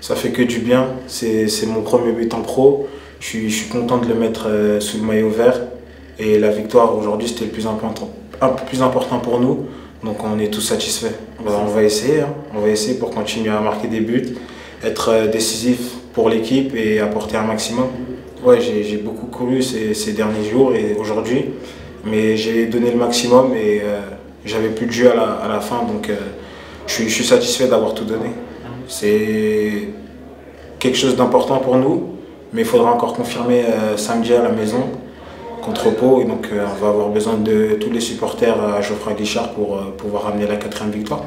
Ça fait que du bien. C'est mon premier but en pro. Je suis, je suis content de le mettre euh, sous le maillot vert. Et la victoire aujourd'hui, c'était le plus important, un peu plus important pour nous. Donc on est tous satisfaits. on va essayer. Hein. On va essayer pour continuer à marquer des buts, être euh, décisif pour l'équipe et apporter un maximum. Ouais, j'ai beaucoup couru ces, ces, derniers jours et aujourd'hui. Mais j'ai donné le maximum et euh, j'avais plus de jeu à la, à la fin. Donc je suis satisfait d'avoir tout donné. C'est quelque chose d'important pour nous, mais il faudra encore confirmer euh, samedi à la maison contre Pau. Et donc euh, on va avoir besoin de tous les supporters à Geoffroy Guichard pour euh, pouvoir amener la quatrième victoire.